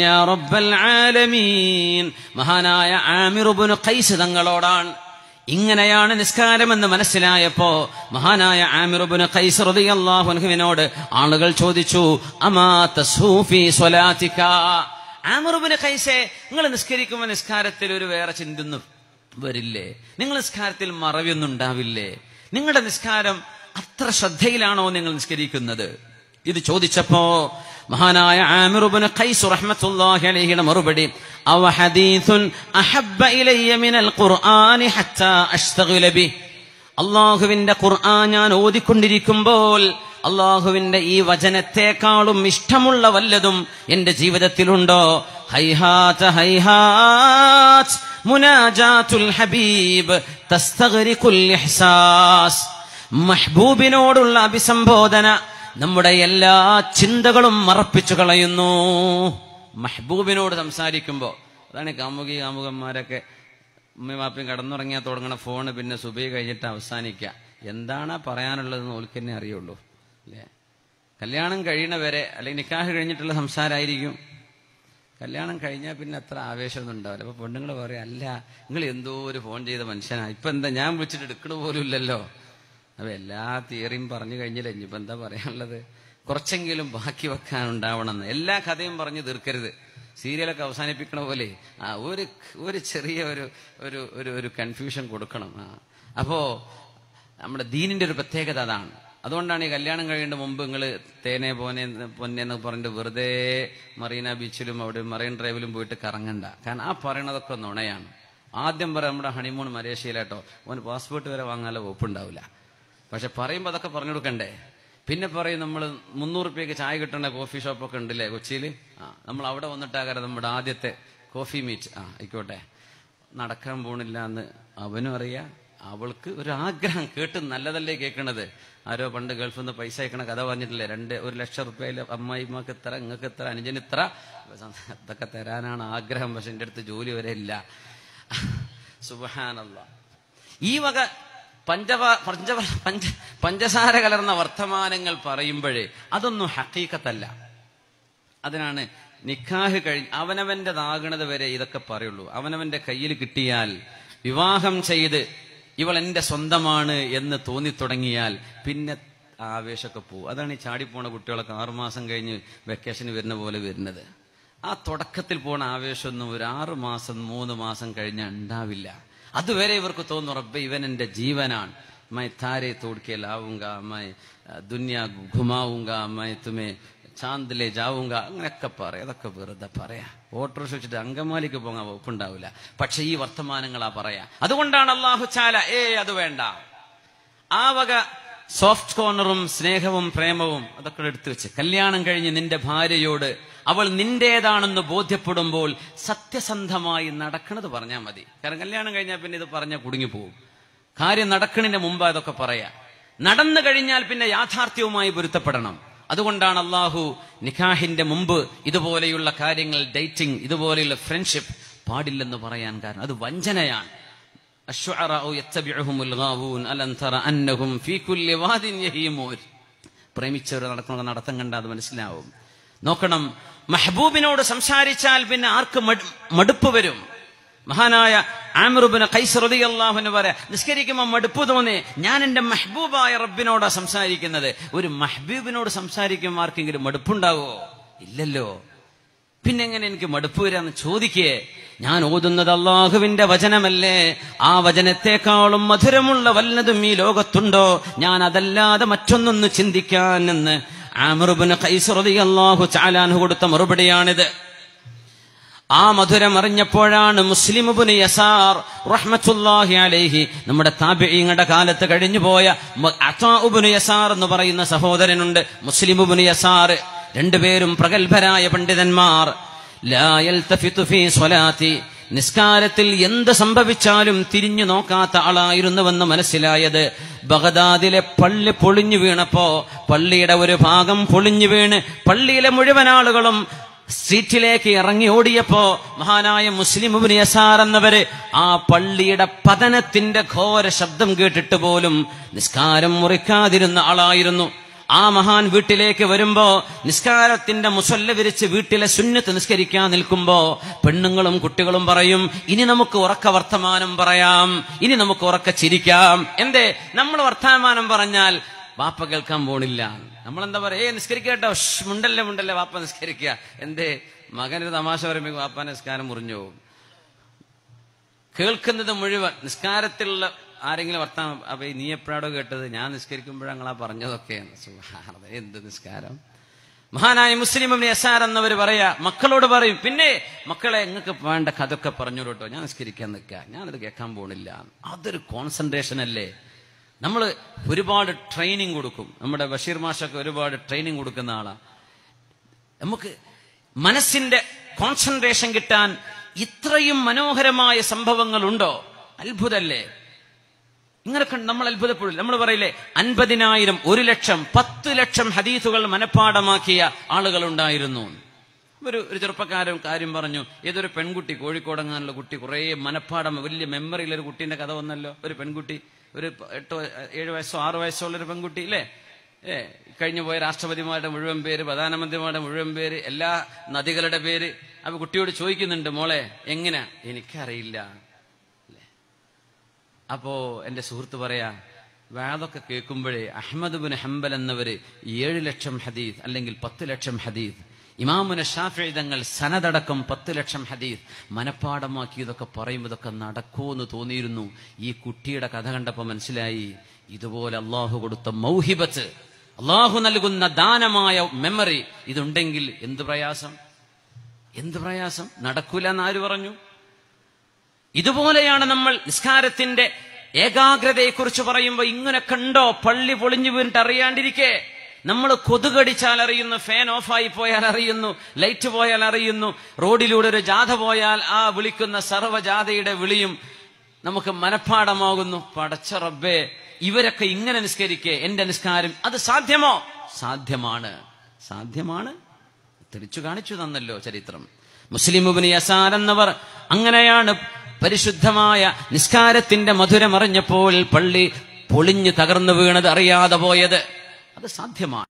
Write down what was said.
യാ റബ്ബൽ ആലമീൻ. മഹാനായ ആമിറുബുന് ഖൈസ് തങ്ങളോടാണ് ഇങ്ങനെയാണ് നിസ്കാരമെന്ന് മനസ്സിലായപ്പോ മഹാനായ ആമിറുബുന് ഖൈസ് റളിയല്ലാഹു അൻഹുവിനോട് ആളുകൾ ചോദിച്ചു അമാ തസ്ഹൂഫി സ്വലാത്തിക? ആമിറുബുന് ഖൈസെ നിങ്ങൾ നിസ്കരിക്കുമ്പോൾ നിസ്കാരത്തിൽ ഒരു വേറെ ചിന്തുന്നു വരില്ലേ? നിങ്ങൾ നിസ്കാരത്തിൽ മറവിയൊന്നും ഉണ്ടാവില്ലേ നിങ്ങളുടെ നിസ്കാരം അത്ര ശ്രദ്ധയിലാണോ നിങ്ങൾ നിസ്കരിക്കുന്നത്? ഇത് ചോദിച്ചപ്പോ മഹാനായ ആമിറുബിന് ഖൈസ് റഹ്മത്തുള്ളാഹി അലൈഹിയുടെ മറുപടി അവ ഹദീസുൻ അഹബ്ബ ഇലയ്യ മിനൽ ഖുർആനി ഹത്താ അഷ്തഗില ബി അള്ളാഹുവിന്റെ ഖുർആൻ ഞാൻ ഓതിക്കൊണ്ടിരിക്കുമ്പോൾ അള്ളാഹുവിന്റെ ഈ വചനത്തെക്കാളും ഇഷ്ടമുള്ള വല്ലതും എന്റെ ജീവിതത്തിലുണ്ടോ? ഹൈഹാത്ത് ഹൈഹാത്ത് മുനാജാത്തുൽ ഹബീബ് തസ്തഗരിഖുൽ ഇഹ്സാസ്. മഹ്ബൂബിനോടുള്ള അഭിസംബോധന നമ്മുടെ എല്ലാ ചിന്തകളും മറപ്പിച്ചു കളയുന്നു. മെഹബൂബിനോട് സംസാരിക്കുമ്പോൾ അതാണ് കാമുകി കാമുകന്മാരൊക്കെ ഉമ്മയും കടന്നുറങ്ങിയാൽ തുടങ്ങണ ഫോണ് പിന്നെ സുബൈ കഴിഞ്ഞിട്ട് അവസാനിക്കുക എന്താണ് പറയാനുള്ളതെന്ന് ഓൽക്ക് തന്നെ അറിയുള്ളൂ. അല്ലേ? കല്യാണം കഴിയണ വരെ അല്ലെങ്കിൽ നിക്കാഹ് കഴിഞ്ഞിട്ടുള്ള സംസാരമായിരിക്കും കല്യാണം കഴിഞ്ഞാൽ പിന്നെ അത്ര ആവേശമൊന്നും ഉണ്ടാവില്ല. അപ്പൊ പെണ്ണുങ്ങൾ പറയാം അല്ല നിങ്ങൾ എന്തോ ഒരു ഫോൺ ചെയ്ത മനുഷ്യനാ. ഇപ്പൊ എന്താ ഞാൻ വിളിച്ചിട്ട് എടുക്കണ പോലും ഇല്ലല്ലോ. അപ്പൊ എല്ലാ തിയറിയും പറഞ്ഞു കഴിഞ്ഞില്ല. ഇനിയിപ്പോ എന്താ പറയാനുള്ളത്? കുറച്ചെങ്കിലും ബാക്കി വെക്കാൻ ഉണ്ടാവണമെന്ന് എല്ലാ കഥയും പറഞ്ഞു തീർക്കരുത്. സീരിയലൊക്കെ അവസാനിപ്പിക്കണ പോലെ ആ ഒരു ഒരു ചെറിയ ഒരു ഒരു ഒരു ഒരു കൺഫ്യൂഷൻ കൊടുക്കണം. ആ. അപ്പോ നമ്മുടെ ദീനിന്റെ ഒരു പ്രത്യേകത അതാണ്. അതുകൊണ്ടാണ് ഈ കല്യാണം കഴിയേണ്ട മുമ്പ് നിങ്ങൾ തേനെ പോനെ പൊന്നെ എന്ന് പറഞ്ഞിട്ട് വെറുതെ മറീന ബീച്ചിലും അവിടെ മറൈൻ ഡ്രൈവിലും പോയിട്ട് കറങ്ങണ്ട. കാരണം ആ പറയണതൊക്കെ നുണയാണ്. ആദ്യം പറയാം നമ്മുടെ ഹണിമൂൺ മലേഷ്യയിലാട്ടോ. ഓന് പാസ്പോർട്ട് വരെ വാങ്ങാനുള്ള വകുപ്പുണ്ടാവില്ല. പക്ഷെ പറയുമ്പോൾ അതൊക്കെ പറഞ്ഞു കൊടുക്കണ്ടേ? പിന്നെ പറയും നമ്മൾ മുന്നൂറ് രൂപയ്ക്ക് ചായ കിട്ടേണ്ട കോഫി ഷോപ്പൊക്കെ ഉണ്ടല്ലേ കൊച്ചിയിൽ ആ നമ്മൾ അവിടെ വന്നിട്ടാകാരം നമ്മുടെ ആദ്യത്തെ കോഫി മീറ്റ്. ആ ആയിക്കോട്ടെ. നടക്കാൻ പോണില്ല എന്ന് അവനും അറിയാം. അവൾക്ക് ഒരു ആഗ്രഹം കേട്ട് നല്ലതല്ലേ കേൾക്കണത് ആരോ പണ്ട് ഗൾഫിൽ നിന്ന് പൈസ അയക്കണ കഥ പറഞ്ഞിട്ടില്ലേ? രണ്ട് ഒരു ലക്ഷം റുപ്യയിൽ അമ്മായിമ്മക്ക് ഇത്ര നിങ്ങൾക്ക് ഇത്ര അനുജന് ഇത്ര. ഇതൊക്കെ തരാനാണ് ആഗ്രഹം പക്ഷെ എന്റെ അടുത്ത് ജോലി വരെ ഇല്ല. സുബഹാനല്ല. ഈ വക പഞ്ചവ പഞ്ച പഞ്ച പഞ്ചസാര കലർന്ന വർത്തമാനങ്ങൾ പറയുമ്പോഴേ അതൊന്നും ഹക്കീക്കത്തല്ല. അതിനാണ് നിക്കാഹ് കഴിഞ്ഞ് അവനവന്റെതാകണത് വരെ ഇതൊക്കെ പറയുള്ളൂ. അവനവന്റെ കയ്യിൽ കിട്ടിയാൽ വിവാഹം ചെയ്ത് ഇവൾ എന്റെ സ്വന്തമാണ് എന്ന് തോന്നിത്തുടങ്ങിയാൽ പിന്നെ ആവേശമൊക്കെ പോകും അതാണ് ഈ ചാടിപ്പോണ കുട്ടികളൊക്കെ ആറുമാസം കഴിഞ്ഞ് വെക്കേഷന് വരുന്ന പോലെ വരുന്നത്. ആ തുടക്കത്തിൽ പോണ ആവേശമൊന്നും ഒരു ആറു മാസം മൂന്ന് മാസം കഴിഞ്ഞാൽ ഉണ്ടാവില്ല. അതുവരെ ഇവർക്ക് തോന്നുന്നു റബ്ബ് ഇവൻ എന്റെ ജീവനാണ്. മൈ താരെ തോടുക്കെ ലാവുങ്ക മൈ ദുന്യ ഘുമാവുങ്ക മൈ തുമേ ചാന്തിലെ ജാവുങ്ക അങ്ങനെയൊക്കെ പറയാം. അതൊക്കെ വെറുതെ പറയാ. ഓട്ടോറിക്ഷ വെച്ചിട്ട് അങ്കമാലിക്ക് പോകാൻ വകുപ്പുണ്ടാവില്ല. പക്ഷെ ഈ വർത്തമാനങ്ങളാ പറയാ. അതുകൊണ്ടാണ് അള്ളാഹു ചാല ഏ അത് വേണ്ട. ആ വക സോഫ്റ്റ് കോർണറും സ്നേഹവും പ്രേമവും അതൊക്കെ എടുത്തു വെച്ച്. കല്യാണം കഴിഞ്ഞ് നിന്റെ ഭാര്യയോട് അവൾ നിന്റേതാണെന്ന് ബോധ്യപ്പെടുമ്പോൾ സത്യസന്ധമായി നടക്കണത് പറഞ്ഞാൽ മതി. കാരണം കല്യാണം കഴിഞ്ഞാൽ പിന്നെ ഇത് പറഞ്ഞാൽ കുടുങ്ങിപ്പോവും കാര്യം നടക്കണതിന് മുമ്പ് അതൊക്കെ പറയാ. നടന്നു കഴിഞ്ഞാൽ പിന്നെ യാഥാർത്ഥ്യവുമായി പൊരുത്തപ്പെടണം. അതുകൊണ്ടാണ് അള്ളാഹു നിഖാഹിന്റെ മുമ്പ് ഇതുപോലെയുള്ള കാര്യങ്ങൾ ഡേറ്റിംഗ് ഇതുപോലെയുള്ള ഫ്രണ്ട്ഷിപ്പ് പാടില്ലെന്ന് പറയാൻ കാരണം. അത് വഞ്ചനയാണ്. പ്രേമിച്ചവർ നടക്കുന്ന നടത്തം കണ്ട അത് മനസ്സിലാവും. നോക്കണം. മെഹബൂബിനോട് സംസാരിച്ചാൽ പിന്നെ ആർക്ക് മടുപ്പ് വരും? മഹാനായ ആമിറുബിന് കൈസറുദി അള്ളാഹുന് പറയാ നിസ്കരിക്കുമ്പോൾ മടുപ്പ് തോന്നി. ഞാൻ എന്റെ മെഹബൂബായ റബ്ബിനോടാ സംസാരിക്കുന്നത്. ഒരു മെഹബൂബിനോട് സംസാരിക്കുമ്പോൾ ആർക്കെങ്കിലും മടുപ്പുണ്ടാവോ? ഇല്ലല്ലോ. പിന്നെ എങ്ങനെ എനിക്ക് മടുപ്പ് വരാന്ന് ചോദിക്കേ. ഞാൻ ഓതുന്നത് അള്ളാഹുവിന്റെ വചനമല്ലേ? ആ വചനത്തെക്കാളും മധുരമുള്ള വല്ലതും ഈ ലോകത്തുണ്ടോ? ഞാൻ അതല്ലാതെ മറ്റൊന്നൊന്ന് ചിന്തിക്കാൻ എന്ന് ആമറുബിന് കൈസുറതി ചാലാൻ കൊടുത്ത മറുപടിയാണിത്. ആ മധുരം അറിഞ്ഞപ്പോഴാണ് മുസ്ലിമുബുന് യസാർ റഹ്മത്തുല്ലാഹി അലൈഹി നമ്മുടെ താബിങ്ങളുടെ കാലത്ത് കഴിഞ്ഞുപോയ അത്താഉബ്നു യസാർ എന്ന് പറയുന്ന സഹോദരനുണ്ട് മുസ്ലിമുബുന് യസാർ. രണ്ടുപേരും പ്രഗത്ഭരായ പണ്ഡിതന്മാർ. ലാ യൽതഫിതു ഫീ സ്വലാത്തി. നിസ്കാരത്തിൽ എന്ത് സംഭവിച്ചാലും തിരിഞ്ഞു നോക്കാത്ത ആളായിരുന്നുവെന്ന് മനസ്സിലായത് ബഗദാദിലെ പള്ളി പൊളിഞ്ഞു വീണപ്പോ പള്ളിയുടെ ഒരു ഭാഗം പൊളിഞ്ഞു വീണ് പള്ളിയിലെ മുഴുവൻ ആളുകളും സീറ്റിലേക്ക് ഇറങ്ങി ഓടിയപ്പോ മഹാനായ മുസ്ലിം യസാർ എന്നവര് ആ പള്ളിയുടെ പതനത്തിന്റെ ഘോര ശബ്ദം കേട്ടിട്ട് പോലും നിസ്കാരം മുറിക്കാതിരുന്ന ആളായിരുന്നു. ആ മഹാൻ വീട്ടിലേക്ക് വരുമ്പോ നിസ്കാരത്തിന്റെ മുസല്ല വിരിച്ച് വീട്ടിലെ സുന്നത്ത് നിസ്കരിക്കാൻ നിൽക്കുമ്പോ പെണ്ണുങ്ങളും കുട്ടികളും പറയും ഇനി നമുക്ക് ഉറക്ക വർത്തമാനം പറയാം ഇനി നമുക്ക് ഉറക്ക ചിരിക്കാം. എന്തേ? നമ്മൾ വർത്തമാനം പറഞ്ഞാൽ വാപ്പ കേൾക്കാൻ പോണില്ല. നമ്മളെന്താ പറയാ ഏ നിസ്കരിക്കട്ടോ. മുണ്ടല്ലേ മുണ്ടല്ലേ വാപ്പ നിസ്കരിക്കുക എന്തേ? മകനൊരു തമാശ പറയുമ്പോൾ വാപ്പ നിസ്കാരം മുറിഞ്ഞു പോകും. കേൾക്കുന്നത് മുഴുവൻ നിസ്കാരത്തിലുള്ള ആരെങ്കിലും വർത്താനം അപ്പൊ നീ എപ്പോഴാടോ കേട്ടത്? ഞാൻ നിസ്കരിക്കുമ്പോഴാ പറഞ്ഞതൊക്കെയാണ് സുബ്ഹാനല്ലാഹ്, എന്ത് നിസ്കാരം? മഹാനായ മുസ്ലിം യസാർ എന്നവർ പറയാ മക്കളോട് പറയും പിന്നെ മക്കളെ നിങ്ങൾക്ക് വേണ്ട കഥൊക്കെ പറഞ്ഞു കേട്ടോ ഞാൻ നിസ്കരിക്കാൻ നിൽക്കുക ഞാനത് കേൾക്കാൻ പോണില്ല. അതൊരു കോൺസെൻട്രേഷൻ അല്ലേ? നമ്മൾ ഒരുപാട് ട്രെയിനിങ് കൊടുക്കും. നമ്മുടെ ബഷീർ മാഷൊക്കെ ഒരുപാട് ട്രെയിനിങ് കൊടുക്കുന്ന ആളാ. നമുക്ക് മനസ്സിന്റെ കോൺസെൻട്രേഷൻ കിട്ടാൻ ഇത്രയും മനോഹരമായ സംഭവങ്ങളുണ്ടോ? അത്ഭുതല്ലേ? ഇങ്ങനൊക്കെ നമ്മൾ അത്ഭുതപ്പെടും. നമ്മൾ പറയില്ലേ അൻപതിനായിരം ഒരു ലക്ഷം പത്ത് ലക്ഷം ഹദീസുകൾ മനഃപ്പാടമാക്കിയ ആളുകൾ ഉണ്ടായിരുന്നു ഒരു ഒരു ചെറുപ്പക്കാരൻ കാര്യം പറഞ്ഞു ഏതൊരു പെൺകുട്ടി കോഴിക്കോടങ്ങാനുള്ള കുട്ടി കുറേ മനഃപ്പാടം വലിയ മെമ്മറിയിൽ ഒരു കുട്ടീന്റെ കഥ വന്നല്ലോ. ഒരു പെൺകുട്ടി ഒരു എട്ടോ ഏഴ് വയസ്സോ ആറ് വയസ്സോ ഉള്ള ഒരു പെൺകുട്ടി ഇല്ലേ? ഏ കഴിഞ്ഞു പോയ രാഷ്ട്രപതിമാരുടെ മുഴുവൻ പേര് പ്രധാനമന്ത്രിമാരുടെ മുഴുവൻ പേര് എല്ലാ നദികളുടെ പേര്. അപ്പൊ കുട്ടിയോട് ചോദിക്കുന്നുണ്ട് മോളെ എങ്ങനെയാ എനിക്കറിയില്ല. അപ്പോ എന്റെ സുഹൃത്ത് പറയാ വേദൊക്കെ കേൾക്കുമ്പോഴേ അഹമ്മദ് ബിൻ ഹംബൽ എന്നവര് ഏഴ് ലക്ഷം ഹദീദ് അല്ലെങ്കിൽ പത്ത് ലക്ഷം ഹദീദ് ഇമാമുന ഷാഫിതങ്ങൾ സനതടക്കം പത്ത് ലക്ഷം ഹദീദ് മനഃപ്പാടമാക്കി ഇതൊക്കെ പറയുമ്പോൾ ഇതൊക്കെ നടക്കുമെന്ന് തോന്നിയിരുന്നു. ഈ കുട്ടിയുടെ കഥ കണ്ടപ്പോൾ മനസ്സിലായി ഇതുപോലെ അള്ളാഹു കൊടുത്ത മൗഹിബത്ത് അള്ളാഹു നൽകുന്ന ദാനമായ മെമ്മറി ഇതുണ്ടെങ്കിൽ എന്ത് പ്രയാസം? എന്ത് പ്രയാസം? നടക്കൂല എന്ന് ആര് പറഞ്ഞു? ഇതുപോലെയാണ് നമ്മൾ നിസ്കാരത്തിന്റെ ഏകാഗ്രതയെക്കുറിച്ച് പറയുമ്പോൾ ഇങ്ങനെ കണ്ടോ പള്ളി പൊളിഞ്ഞു വീണിട്ട് അറിയാണ്ടിരിക്കെ. നമ്മൾ കൊതുകടിച്ചാൽ അറിയുന്നു ഫാൻ ഓഫായി പോയാൽ അറിയുന്നു ലൈറ്റ് പോയാൽ അറിയുന്നു റോഡിലൂടെ ഒരു ജാഥ പോയാൽ ആ വിളിക്കുന്ന സർവജാഥയുടെ വിളിയും നമുക്ക് മനഃപ്പാടമാകുന്നു പടച്ച റബ്ബേ ഇവരൊക്കെ ഇങ്ങനെ നിസ്കരിക്കേ എന്റെ നിസ്കാരം അത് സാധ്യമോ? സാധ്യമാണ്. സാധ്യമാണ്. തിരിച്ചു കാണിച്ചു തന്നല്ലോ ചരിത്രം. മുസ്ലിം ഉബ്നു യസാർ എന്നവർ അങ്ങനെയാണ് പരിശുദ്ധമായ നിസ്കാരത്തിന്റെ മധുരമറിഞ്ഞപ്പോൾ പള്ളി പൊളിഞ്ഞു തകർന്നു വീണത് അറിയാതെ പോയത്. അത് സാധ്യമാണ്.